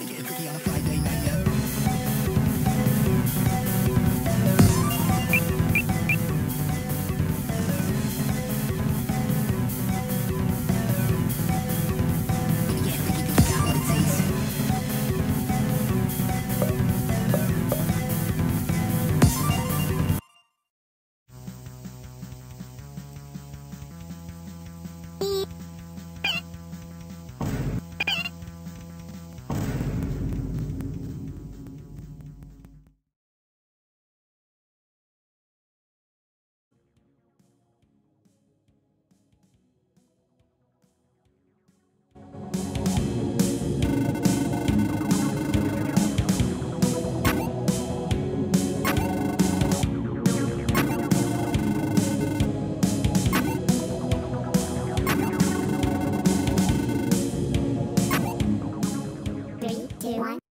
Let me get a on the two, one.